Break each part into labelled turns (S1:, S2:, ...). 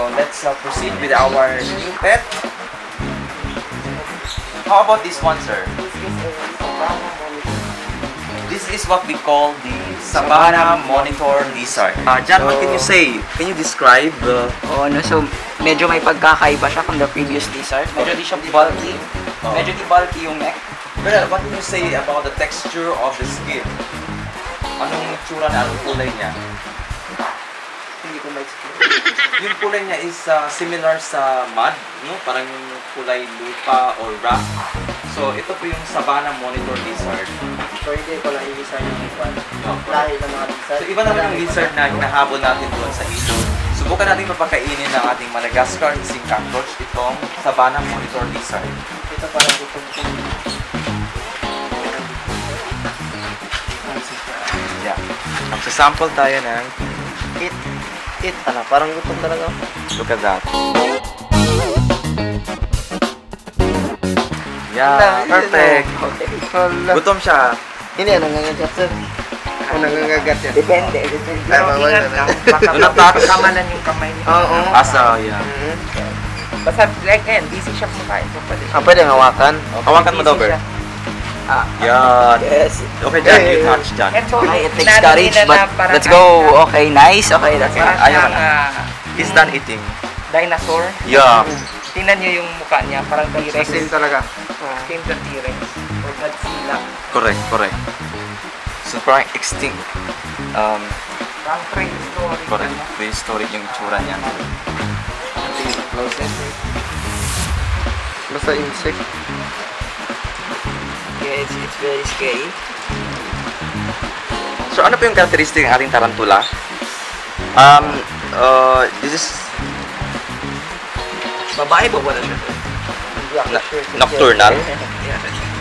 S1: So let's uh, proceed with our new pet. How about this one, sir?
S2: This is
S1: what we call the Savannah Monitor Lizard. Uh, John, what can you say? Can you describe the...
S2: Oo, no, so medyo may pagkakaiba siya from the previous lizard. Medyo di siya bulky.
S1: Oh.
S2: Medyo di bulky yung neck.
S1: Pero what can you say about the texture of the skin? Anong tsura na, anong kulay niya?
S2: Hindi ko ma-explain.
S1: Yung kulay niya is uh, similar sa mud, no? Parang yung kulay lupa or rock. So, ito po yung Savannah Monitor Lizard.
S2: So hindi ko lang i-lizard yung ipan.
S1: No.
S2: Lahi ng mga lizard.
S1: So, iba naman yung lizard na hinahabol natin doon sa ilog. Subukan natin papakainin ng ating Madagascar hissing cockroach itong Savannah Monitor Lizard.
S2: Ito parang gutom ko.
S1: Yeah. Magsasample tayo ng
S2: It, it, ano, parang gutom talaga.
S1: Look at that. Yeah, perfect.
S2: Hala.
S1: Gutom siya.
S2: Hindi, nangangagat sir.
S3: Kung nangangagat yan.
S2: Depende. Depende.
S3: Bawal
S2: ingat lang. Baka magkamalan yung kamay niya.
S3: Oo.
S1: Asa, yeah.
S2: Basta like ngayon, busy siya kumakain.
S3: Ah, pwede hawakan?
S1: Hawakan mo daw,
S2: Busy
S1: Ber.
S2: siya. Ah,
S1: Yan.
S2: yes.
S1: Okay, Jan, you touch, Jan.
S2: Ito,
S3: Okay, it takes courage, but let's go.
S2: ano,
S3: Okay, nice. Okay, that's it.
S1: Ayaw na.
S2: ah,
S1: He's done eating.
S2: dinosaur.
S1: Yeah.
S2: Tingnan niyo yung mukha niya, parang T-Rex.
S3: Same talaga.
S2: Same to T-Rex. Or Godzilla.
S1: Correct, correct. So, parang extinct. Um,
S2: Parang prehistoric.
S1: correct. Prehistoric yung tsura niya.
S2: Closest.
S3: Basta insect.
S2: Yeah, it's, it's very scary.
S1: So, ano po yung characteristic ng ating tarantula? Um, uh, this is
S2: Babae ba wala siya?
S1: Na- nocturnal?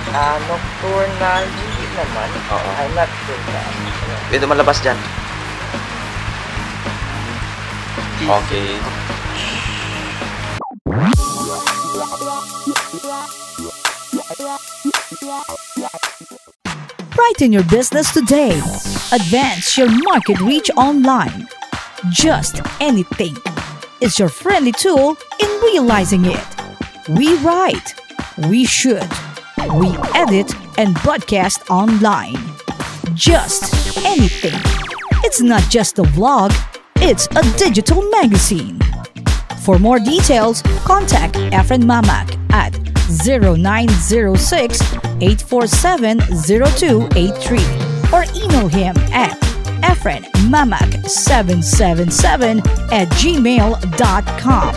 S2: Ah, nocturnal, hindi naman.
S1: Oo.
S2: I'm not sure na.
S1: Ito malabas dyan. Okay.
S4: Brighten your business today. Advance your market reach online. Just anything is your friendly tool in realizing it. We write, we should, we edit and broadcast online. Just anything. It's not just a vlog, it's a digital magazine. For more details, contact Efren Mamak 0906 847 0283 or email him at efrenmamak777 at gmail.com.